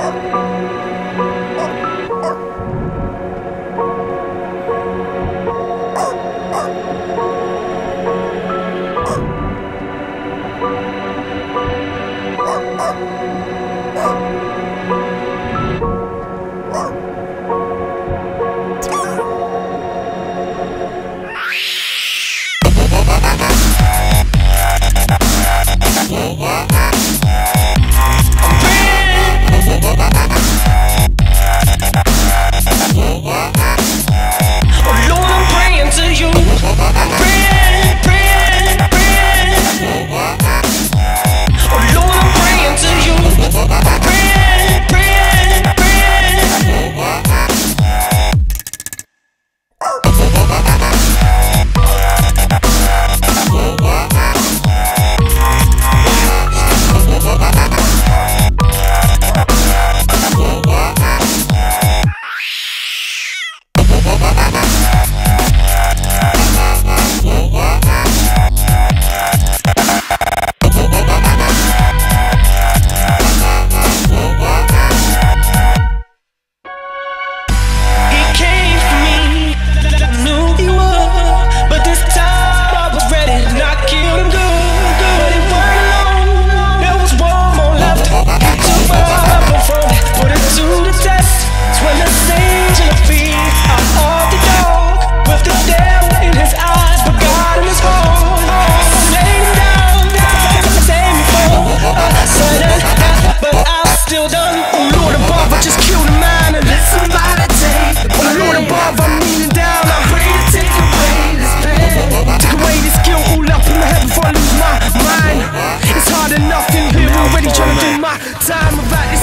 Oh. about this